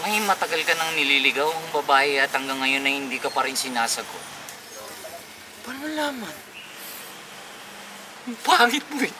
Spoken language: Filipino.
may matagal ka nang nililigaw ang babae at hanggang ngayon na hindi ka pa rin sinasagot. Paano malaman? Ang pangit mo eh.